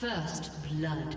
First blood.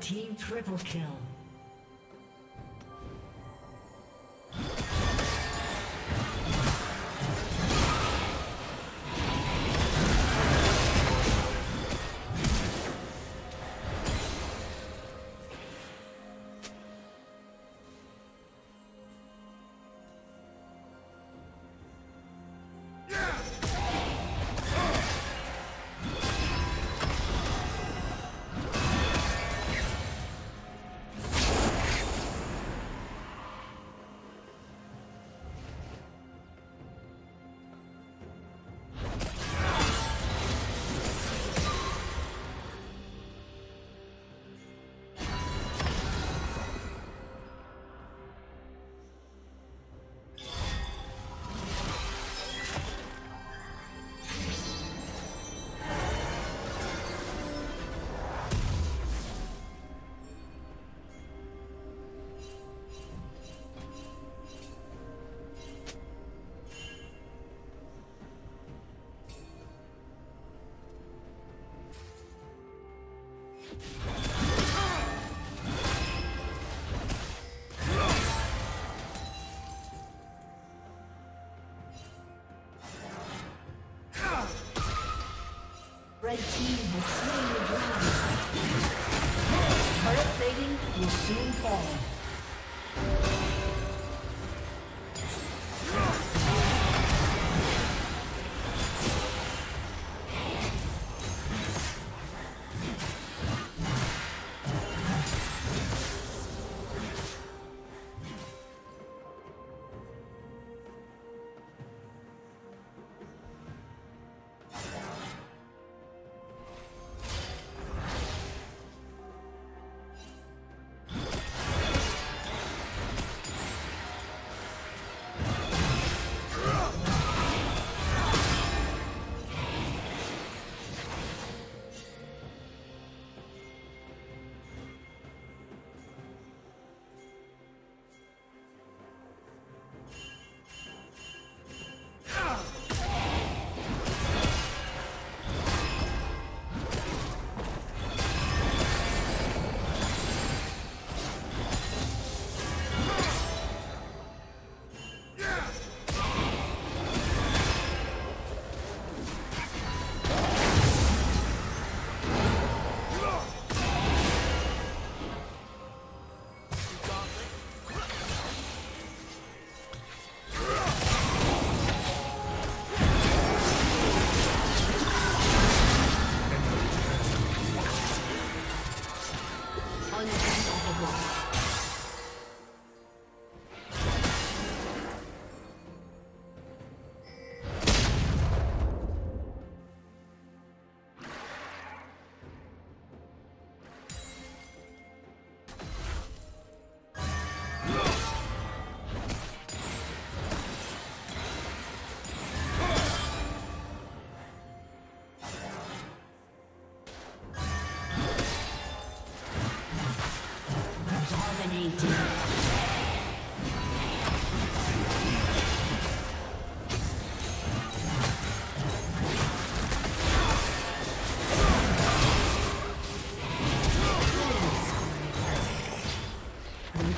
Team triple kill. Você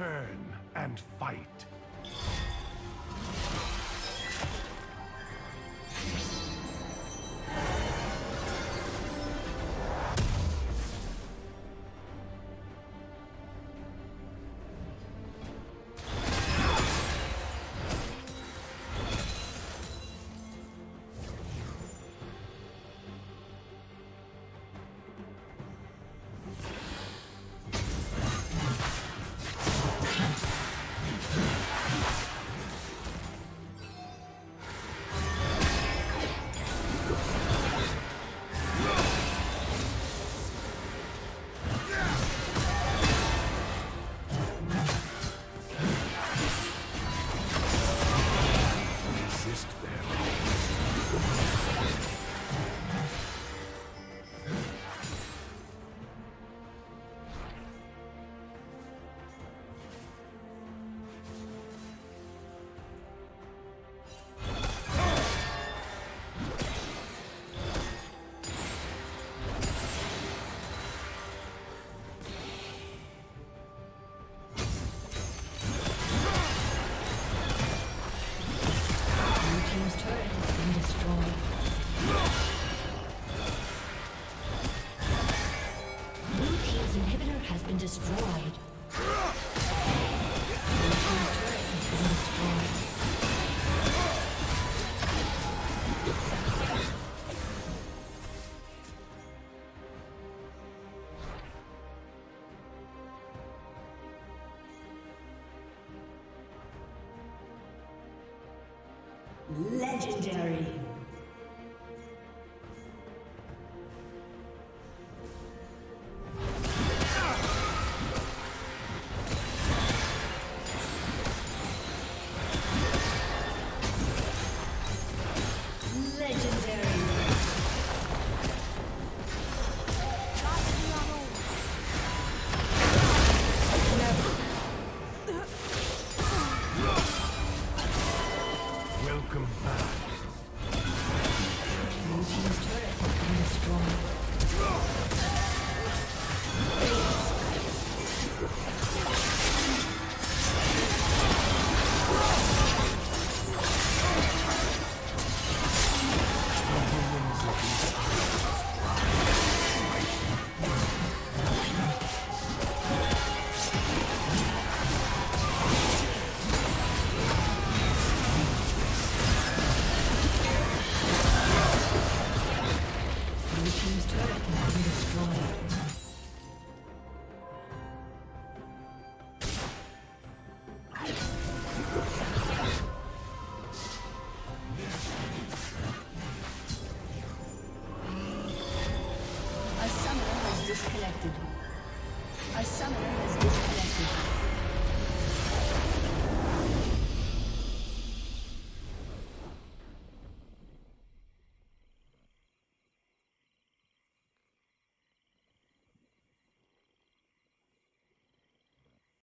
Turn